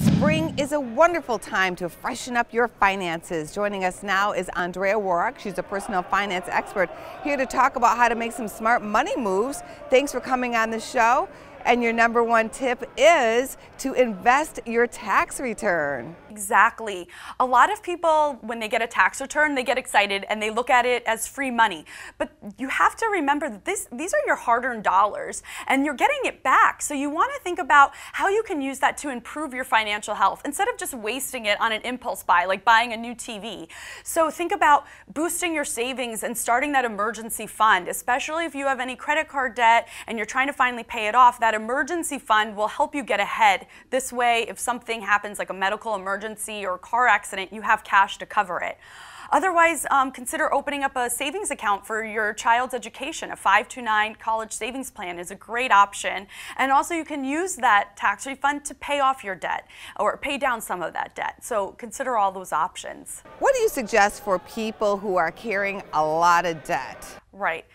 Spring is a wonderful time to freshen up your finances. Joining us now is Andrea Woroch. She's a personal finance expert here to talk about how to make some smart money moves. Thanks for coming on the show. And your number one tip is to invest your tax return. Exactly. A lot of people, when they get a tax return, they get excited and they look at it as free money. But you have to remember that this, these are your hard earned dollars and you're getting it back. So you want to think about how you can use that to improve your financial health instead of just wasting it on an impulse buy, like buying a new TV. So think about boosting your savings and starting that emergency fund, especially if you have any credit card debt and you're trying to finally pay it off. That emergency fund will help you get ahead. This way, if something happens like a medical emergency, or car accident, you have cash to cover it. Otherwise, um, consider opening up a savings account for your child's education. A 529 college savings plan is a great option. And also you can use that tax refund to pay off your debt or pay down some of that debt. So consider all those options. What do you suggest for people who are carrying a lot of debt? Right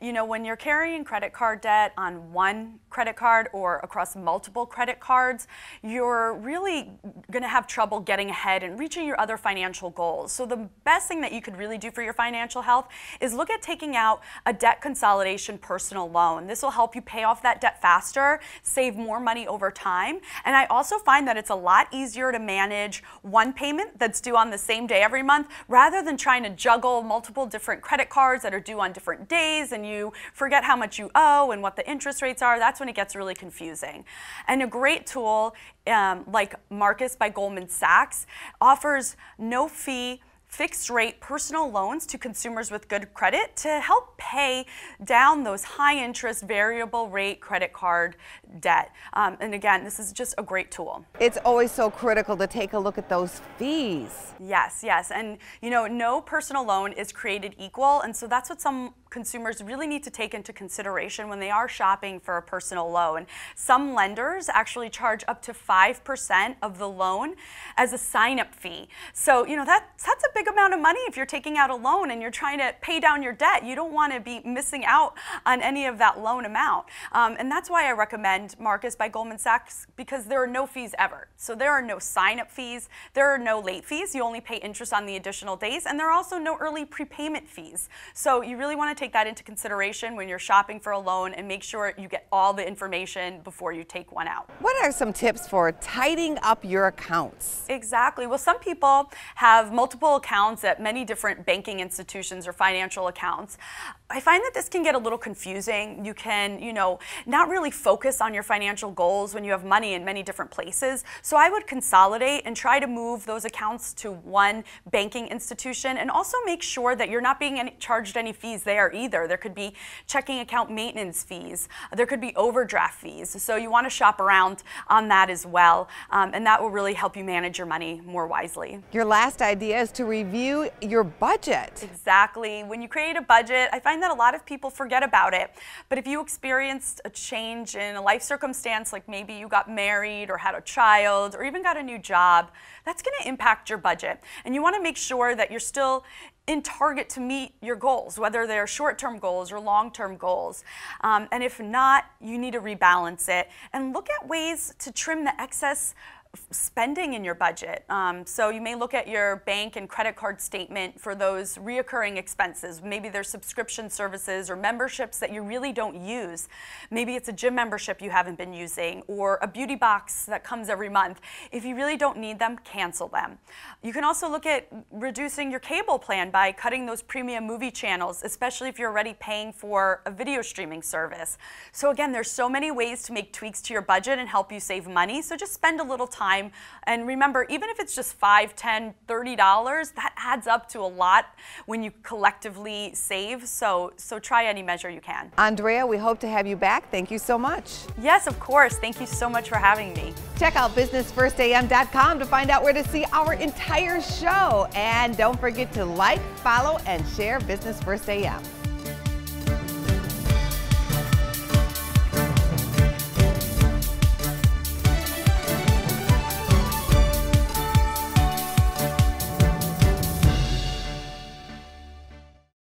you know, when you're carrying credit card debt on one credit card or across multiple credit cards, you're really going to have trouble getting ahead and reaching your other financial goals. So the best thing that you could really do for your financial health is look at taking out a debt consolidation personal loan. This will help you pay off that debt faster, save more money over time. And I also find that it's a lot easier to manage one payment that's due on the same day every month rather than trying to juggle multiple different credit cards that are due on different days and you forget how much you owe and what the interest rates are, that's when it gets really confusing. And a great tool um, like Marcus by Goldman Sachs offers no fee fixed rate personal loans to consumers with good credit to help pay down those high interest variable rate credit card debt. Um, and again, this is just a great tool. It's always so critical to take a look at those fees. Yes, yes. And you know, no personal loan is created equal. And so that's what some consumers really need to take into consideration when they are shopping for a personal loan. Some lenders actually charge up to 5% of the loan as a sign up fee. So, you know, that, that's a big amount of money if you're taking out a loan and you're trying to pay down your debt. You don't want to be missing out on any of that loan amount. Um, and that's why I recommend Marcus by Goldman Sachs because there are no fees ever. So there are no sign up fees, there are no late fees. You only pay interest on the additional days, and there are also no early prepayment fees. So you really want to take that into consideration when you're shopping for a loan and make sure you get all the information before you take one out. What are some tips for tidying up your accounts? Exactly. Well, some people have multiple accounts at many different banking institutions or financial accounts. I find that this can get a little confusing. You can, you know, not really focus on your financial goals when you have money in many different places. So I would consolidate and try to move those accounts to one banking institution and also make sure that you're not being any, charged any fees there either. There could be checking account maintenance fees. There could be overdraft fees. So you want to shop around on that as well. Um, and that will really help you manage your money more wisely. Your last idea is to review your budget. Exactly. When you create a budget, I find that a lot of people forget about it. But if you experienced a change in a life circumstance, like maybe you got married or had a child or even got a new job, that's going to impact your budget. And you want to make sure that you're still in target to meet your goals, whether they're short-term goals or long-term goals. Um, and if not, you need to rebalance it and look at ways to trim the excess spending in your budget. Um, so you may look at your bank and credit card statement for those reoccurring expenses. Maybe there's subscription services or memberships that you really don't use. Maybe it's a gym membership you haven't been using or a beauty box that comes every month. If you really don't need them, cancel them. You can also look at reducing your cable plan by cutting those premium movie channels, especially if you're already paying for a video streaming service. So again, there's so many ways to make tweaks to your budget and help you save money. So just spend a little time time. And remember, even if it's just five, ten, thirty dollars, that adds up to a lot when you collectively save. So, so try any measure you can. Andrea, we hope to have you back. Thank you so much. Yes, of course. Thank you so much for having me. Check out businessfirstam.com to find out where to see our entire show. And don't forget to like, follow, and share Business First AM.